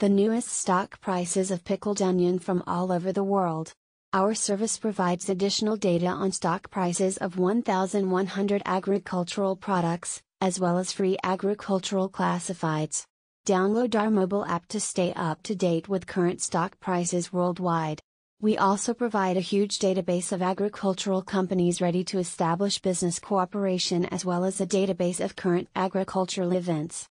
the newest stock prices of pickled onion from all over the world. Our service provides additional data on stock prices of 1,100 agricultural products, as well as free agricultural classifieds. Download our mobile app to stay up to date with current stock prices worldwide. We also provide a huge database of agricultural companies ready to establish business cooperation as well as a database of current agricultural events.